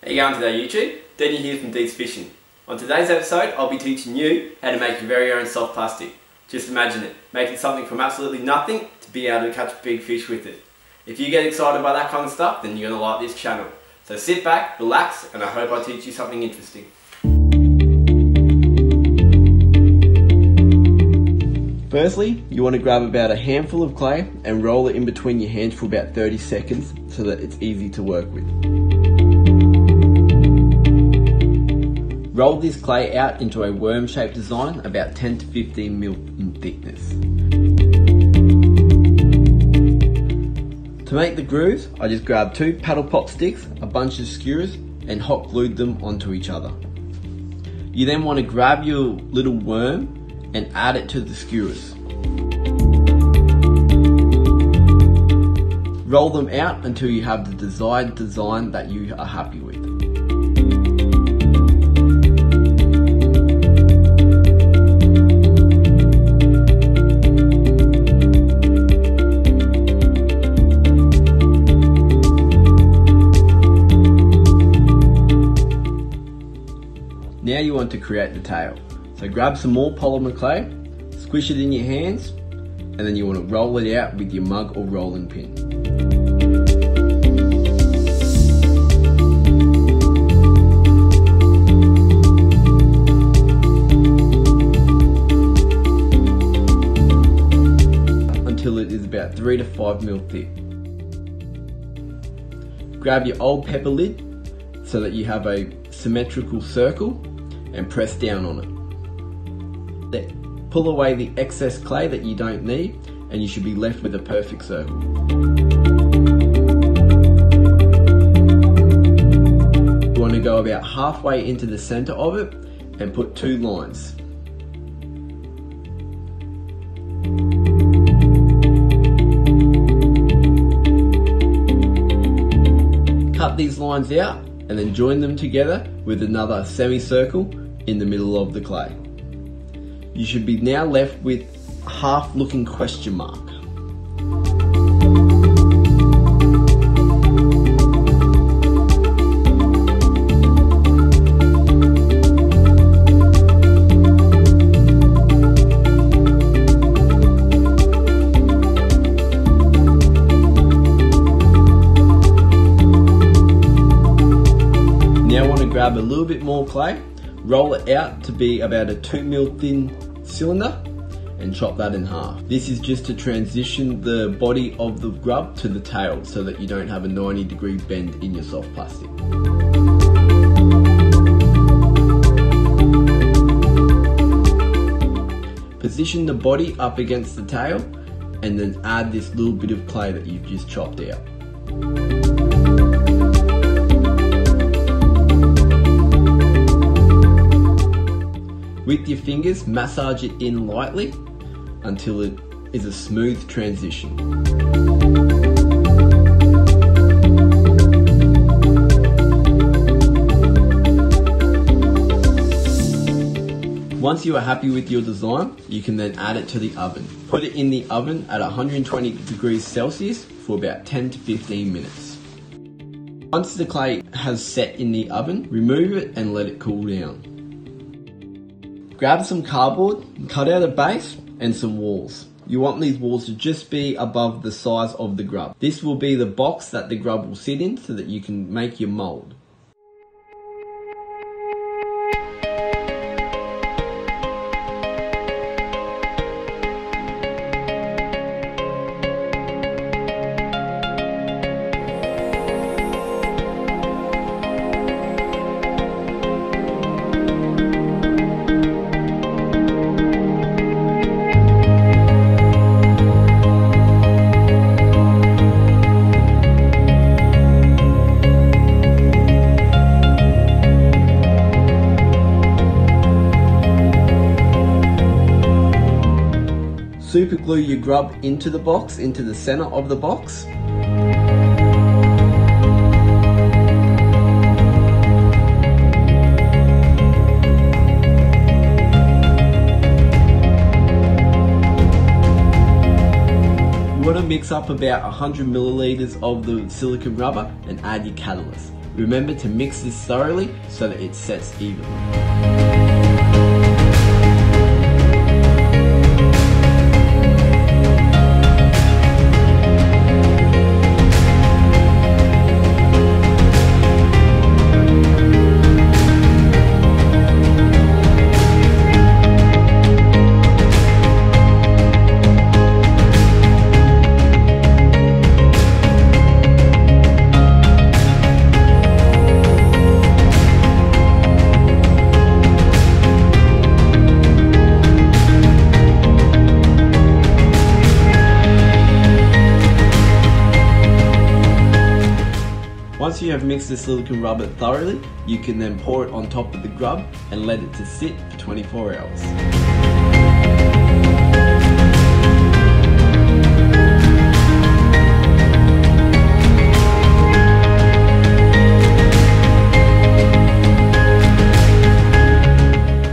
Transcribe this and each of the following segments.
How you going today YouTube? Danny here from Dees Fishing. On today's episode I'll be teaching you how to make your very own soft plastic. Just imagine it, making something from absolutely nothing to be able to catch big fish with it. If you get excited by that kind of stuff then you're going to like this channel. So sit back, relax and I hope I teach you something interesting. Firstly, you want to grab about a handful of clay and roll it in between your hands for about 30 seconds so that it's easy to work with. Roll this clay out into a worm shaped design about 10 to 15 mil in thickness. To make the grooves, I just grabbed two paddle pop sticks, a bunch of skewers and hot glued them onto each other. You then want to grab your little worm and add it to the skewers. Roll them out until you have the desired design that you are happy with. Want to create the tail. So grab some more polymer clay, squish it in your hands, and then you want to roll it out with your mug or rolling pin. Until it is about 3 to 5 mil thick. Grab your old pepper lid so that you have a symmetrical circle and press down on it. Pull away the excess clay that you don't need and you should be left with a perfect circle. You want to go about halfway into the center of it and put two lines. Cut these lines out and then join them together with another semicircle in the middle of the clay. You should be now left with half looking question mark. Now want to grab a little bit more clay, roll it out to be about a 2 mil thin cylinder and chop that in half. This is just to transition the body of the grub to the tail so that you don't have a 90 degree bend in your soft plastic. Position the body up against the tail and then add this little bit of clay that you've just chopped out. With your fingers, massage it in lightly until it is a smooth transition. Once you are happy with your design, you can then add it to the oven. Put it in the oven at 120 degrees Celsius for about 10 to 15 minutes. Once the clay has set in the oven, remove it and let it cool down. Grab some cardboard, cut out a base and some walls. You want these walls to just be above the size of the grub. This will be the box that the grub will sit in so that you can make your mold. Super glue your grub into the box, into the center of the box. You want to mix up about 100 milliliters of the silicone rubber and add your catalyst. Remember to mix this thoroughly so that it sets evenly. You have mixed the silicone rubber thoroughly, you can then pour it on top of the grub and let it to sit for 24 hours.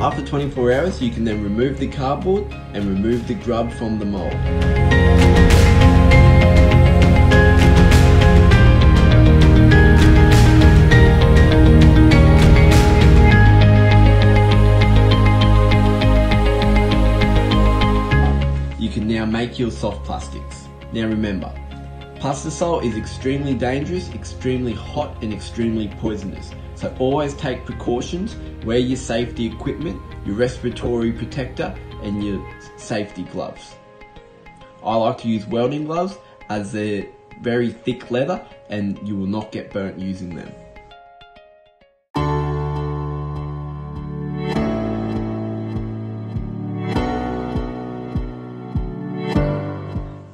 After 24 hours, you can then remove the cardboard and remove the grub from the mold. Now remember, plastisol is extremely dangerous, extremely hot and extremely poisonous. So always take precautions, wear your safety equipment, your respiratory protector and your safety gloves. I like to use welding gloves as they're very thick leather and you will not get burnt using them.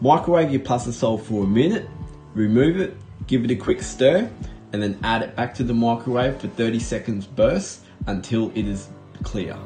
Microwave your plastisol for a minute, remove it, give it a quick stir, and then add it back to the microwave for 30 seconds bursts until it is clear.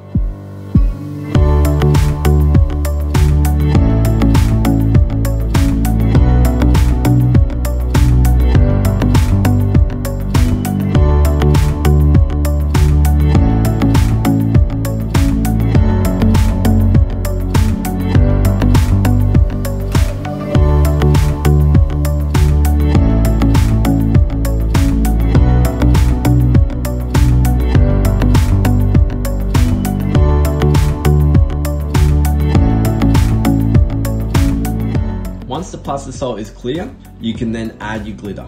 The plastisol is clear, you can then add your glitter.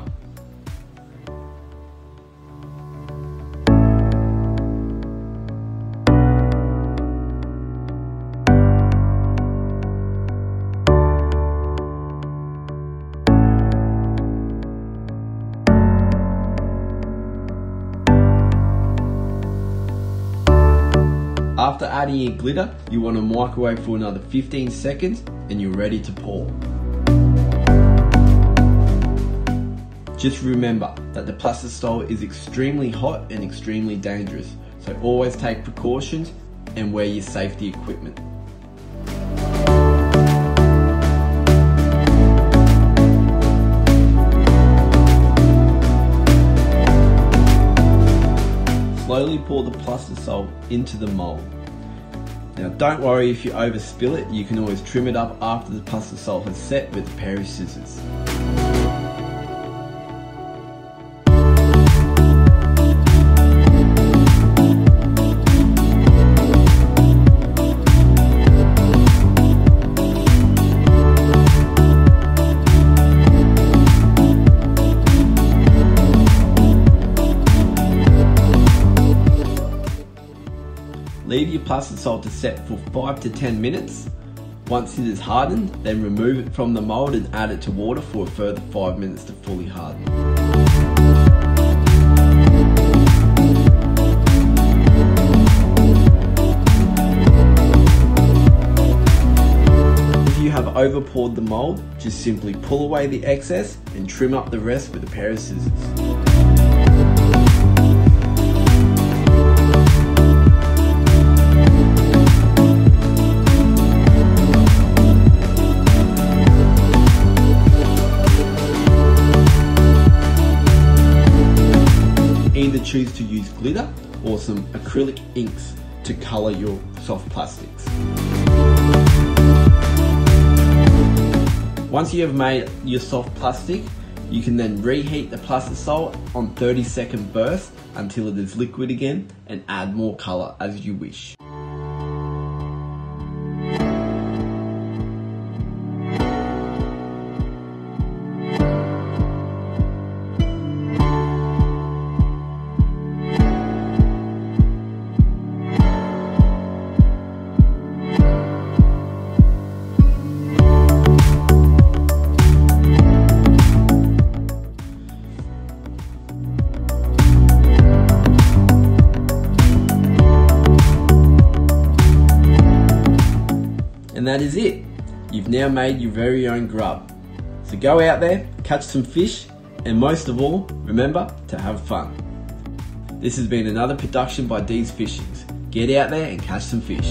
After adding your glitter, you want to microwave for another 15 seconds and you're ready to pour. Just remember that the plastisol is extremely hot and extremely dangerous, so always take precautions and wear your safety equipment. Slowly pour the plastisol into the mold. Now don't worry if you overspill it, you can always trim it up after the plastisol has set with a pair of scissors. Your plastisol to set for 5 to 10 minutes. Once it is hardened, then remove it from the mold and add it to water for a further 5 minutes to fully harden. If you have over poured the mold, just simply pull away the excess and trim up the rest with a pair of scissors. Glitter or some acrylic inks to colour your soft plastics. Once you have made your soft plastic, You can then reheat the plastisol on 30 second bursts until it is liquid again and add more colour as you wish. That is it. You've now made your very own grub. So go out there, catch some fish, and most of all, remember to have fun. This has been another production by Dee's Fishings. Get out there and catch some fish.